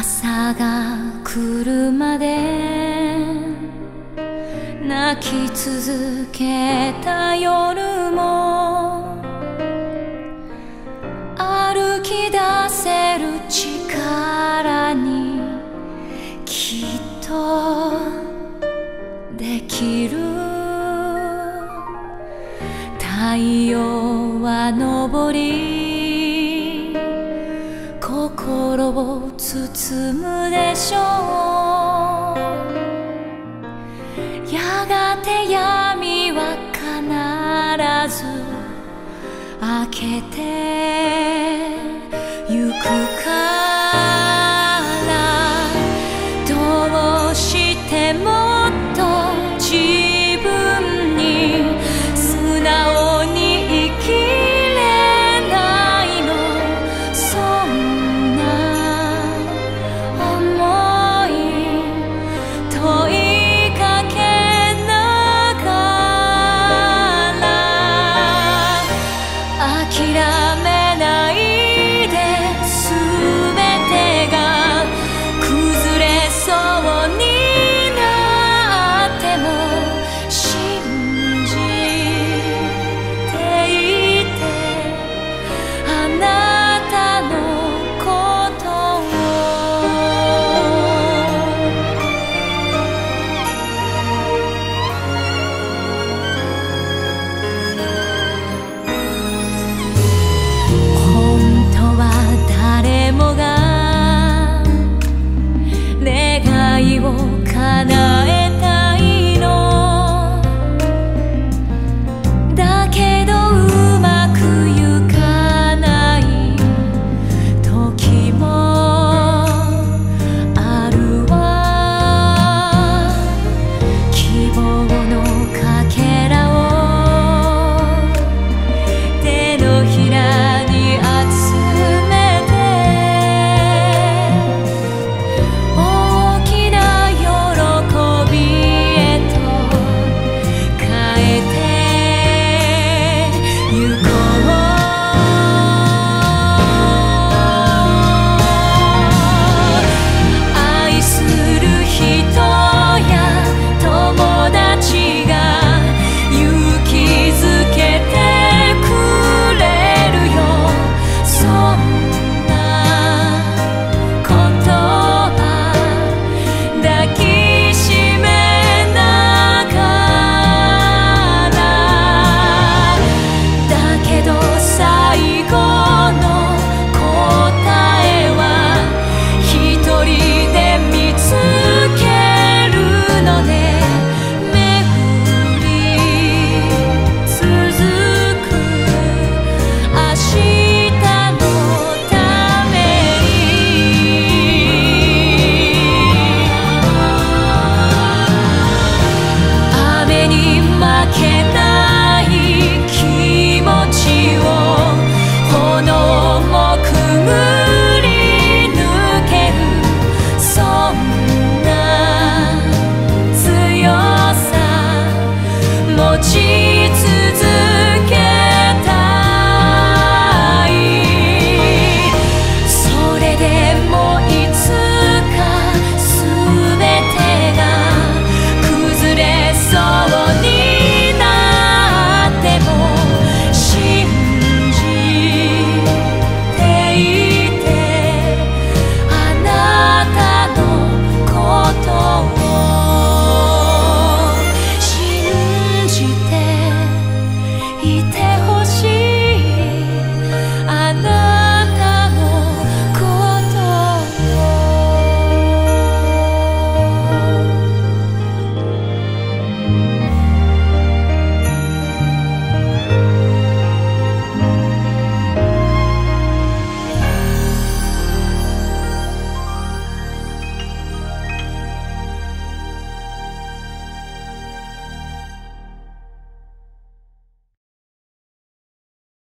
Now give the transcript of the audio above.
朝が来るまで泣き続けた夜も歩き出せる力にきっとできる。太陽は昇り心を包むでしょう。やがて闇は必ず開けてゆくから諦め愛を叶え我记